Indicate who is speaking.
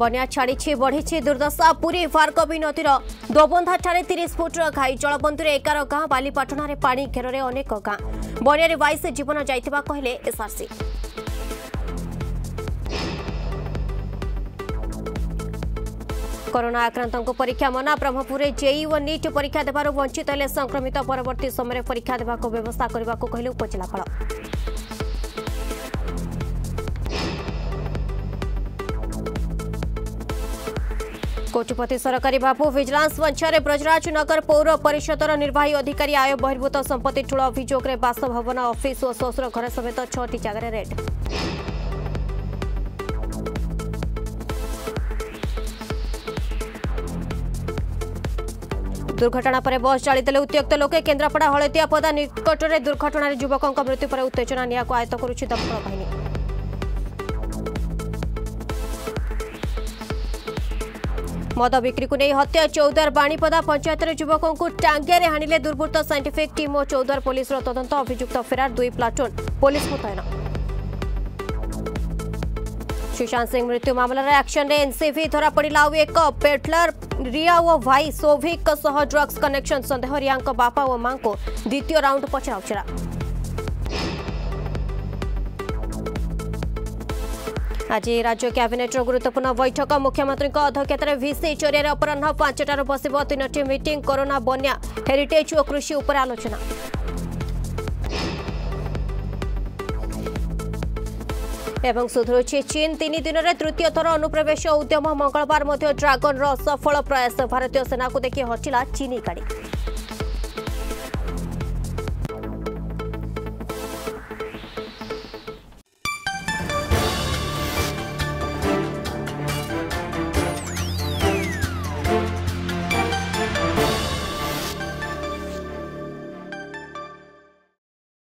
Speaker 1: বন্যা ছাড়িছে বড়িছে দুর্দশা পুরী ভার্গবী নদীর দোবন্ধাঠারে তিরিশ ফুটর ঘাই জলবন্দীরে এগার গাঁ বালিপাটনার পা ঘেরের অনেক গাঁ বন্যার বাইশ জীবন যাই কহিলেন এসআরসি করোনা আক্রান্ত পরীক্ষা মনা ব্রহ্মপুরে জেই ও নিট পরীক্ষা দেবার বঞ্চিত হলে সংক্রমিত পরবর্তী সময় পরীক্ষা দেওয়া ব্যবস্থা করা উপজেলাপাল कोटिपति सरकारी बाबू भिजिलांस मंचरे ब्रजराज नगर पौर परिषदर निर्वाही अधिकारी आय बहिर्भूत संपत्ति ठूल अभोग में बासभवन अफिस् और शवशुर घर समेत छागर रेड दुर्घटना पर बस चलीदे उत्त्यक्त लोके केन्द्रापड़ा निकट में दुर्घटन युवकों मृत्यु पर उत्तेजना निया को आयत्त करमकल बाहन मद बिक्री को नहीं हत्या चौदार बाणीपदा पंचायत युवकों टांगे हाणिले दुर्वृत्त सैंटिफिक टीम और चौदार पुलिस तदंत अभुक्त फेरार दुई प्लाटून पुलिस मुतयन सुशांत सिंह मृत्यु मामलों एक्शन रे एनसीबी धरा पड़ा आउ एक पेटलर रिया और भाई सोभिक ड्रग्स कनेक्शन सन्देह रियापा और मां को द्वितीय राउंड पचराउचरा আজি রাজ্য ক্যাবিনেটর গুরুত্বপূর্ণ বৈঠক মুখ্যমন্ত্রী অধ্যক্ষতার ভিসি চরিয়ার অপরাহ পাঁচটার বসব তিনটি মিটিং করোনা বন্যা হেরিটেজ ও কৃষি উপরে আলোচনা এবং সুধরুছি চীন তিন দিনের তৃতীয় থর অনুপ্রবেশ উদ্যম মঙ্গলবার মধ্য ড্রাগনর সফল প্রয়াস ভারতীয় সেনাকে দেখি হটিলা চিনি গাড়ি